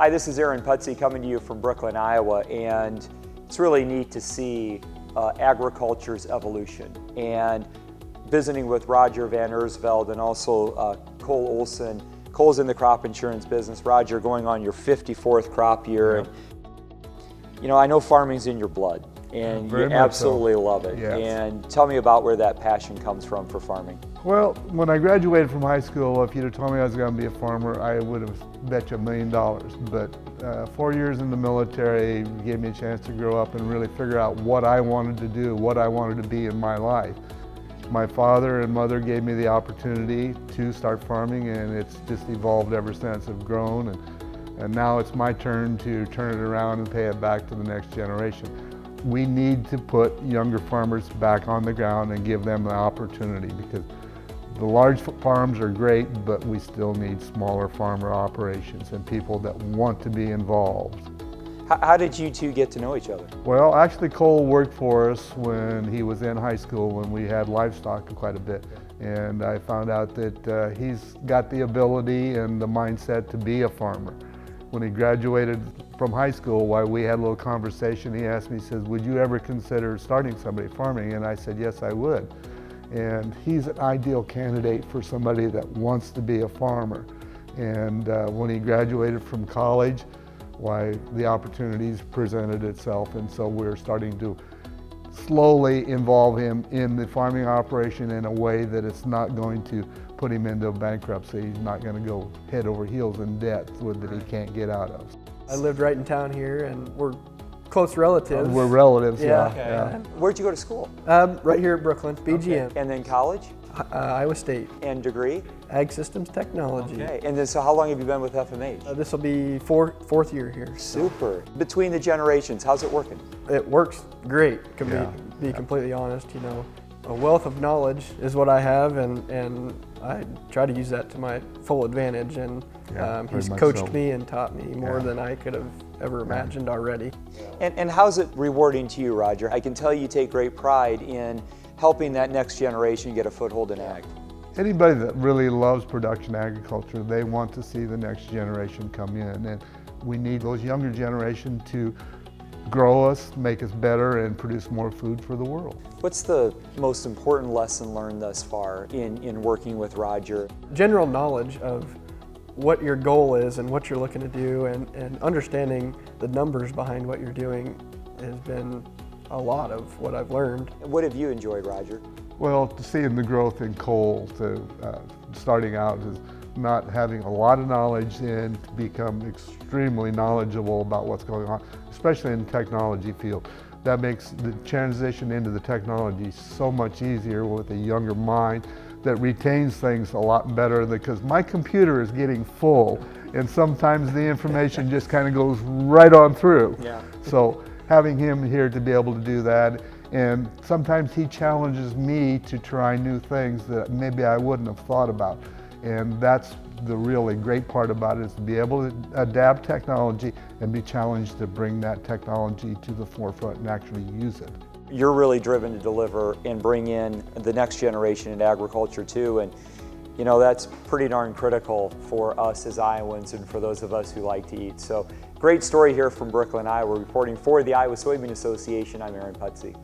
Hi, this is Aaron Putze coming to you from Brooklyn, Iowa, and it's really neat to see uh, agriculture's evolution. And visiting with Roger Van Ersvelde and also uh, Cole Olson. Cole's in the crop insurance business. Roger, going on your 54th crop year. And, you know, I know farming's in your blood, and Very you absolutely so. love it. Yes. And tell me about where that passion comes from for farming. Well, when I graduated from high school, if you'd have told me I was going to be a farmer, I would have bet you a million dollars. But uh, four years in the military gave me a chance to grow up and really figure out what I wanted to do, what I wanted to be in my life. My father and mother gave me the opportunity to start farming, and it's just evolved ever since. I've grown, and, and now it's my turn to turn it around and pay it back to the next generation. We need to put younger farmers back on the ground and give them the opportunity because the large farms are great, but we still need smaller farmer operations and people that want to be involved. How, how did you two get to know each other? Well, actually, Cole worked for us when he was in high school when we had livestock quite a bit. And I found out that uh, he's got the ability and the mindset to be a farmer. When he graduated from high school, while we had a little conversation, he asked me, he says, would you ever consider starting somebody farming? And I said, yes, I would. And he's an ideal candidate for somebody that wants to be a farmer. And uh, when he graduated from college, why the opportunities presented itself. And so we're starting to slowly involve him in the farming operation in a way that it's not going to put him into bankruptcy. He's not going to go head over heels in debt that he can't get out of. I lived right in town here and we're close relatives. We're relatives, yeah. Yeah. yeah. Where'd you go to school? Um, right here at Brooklyn, BGM, And then college uh, Iowa State, and degree? Ag Systems Technology. Okay. And then, so how long have you been with FMH? Uh, this will be four, fourth year here. Super. Between the generations, how's it working? It works great, to be, Yeah. be completely honest. You know, a wealth of knowledge is what I have, and, and I try to use that to my full advantage. And Yeah, um, he's coached so. me and taught me more Yeah. than I could have ever imagined already. And, and how's it rewarding to you, Roger? I can tell you take great pride in helping that next generation get a foothold in ag. Anybody that really loves production agriculture, they want to see the next generation come in. And we need those younger generation to grow us, make us better, and produce more food for the world. What's the most important lesson learned thus far in, in working with Roger? general knowledge of what your goal is and what you're looking to do and, and understanding the numbers behind what you're doing has been a lot of what I've learned. What have you enjoyed, Roger? Well, seeing the growth in Cole to uh, starting out as not having a lot of knowledge and to become extremely knowledgeable about what's going on, especially in the technology field. That makes the transition into the technology so much easier with a younger mind that retains things a lot better because my computer is getting full and sometimes the information just kind of goes right on through. Yeah. So having him here to be able to do that, and sometimes he challenges me to try new things that maybe I wouldn't have thought about. And that's the really great part about it is to be able to adapt technology and be challenged to bring that technology to the forefront and actually use it. You're really driven to deliver and bring in the next generation in agriculture too. And you know, that's pretty darn critical for us as Iowans and for those of us who like to eat. So great story here from Brooklyn, Iowa. Reporting for the Iowa Soybean Association, I'm Aaron Putze.